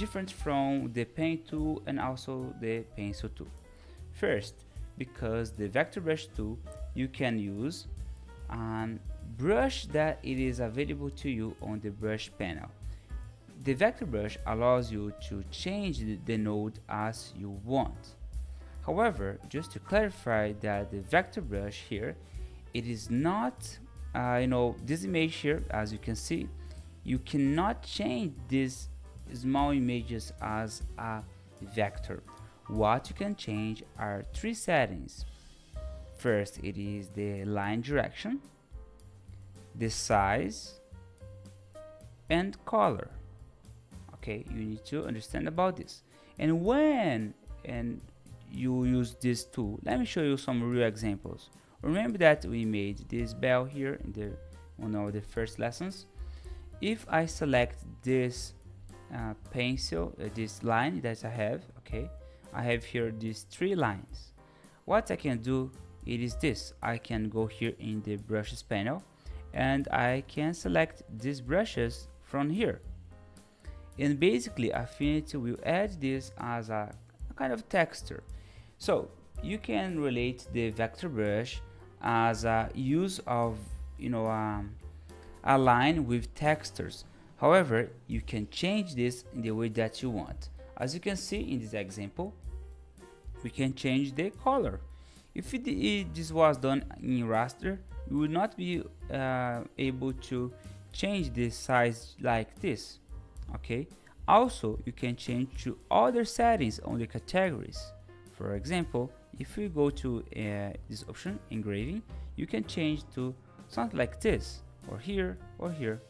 different from the pen tool and also the pencil tool. First, because the vector brush tool you can use a brush that it is available to you on the brush panel. The vector brush allows you to change the node as you want. However, just to clarify that the vector brush here, it is not, uh, you know, this image here, as you can see, you cannot change these small images as a vector. What you can change are three settings. First, it is the line direction, the size, and color. Okay, you need to understand about this. And when and you use this tool, let me show you some real examples. Remember that we made this bell here in the one of the first lessons. If I select this uh, pencil, uh, this line that I have, okay, I have here these three lines. What I can do it is this. I can go here in the brushes panel and I can select these brushes from here. And basically Affinity will add this as a, a kind of texture. So you can relate the vector brush as a use of you know um, a line with textures. However, you can change this in the way that you want. As you can see in this example, we can change the color. If it, this was done in raster, you would not be uh, able to change the size like this. Okay. Also, you can change to other settings on the categories. For example, if we go to uh, this option, engraving, you can change to something like this, or here, or here.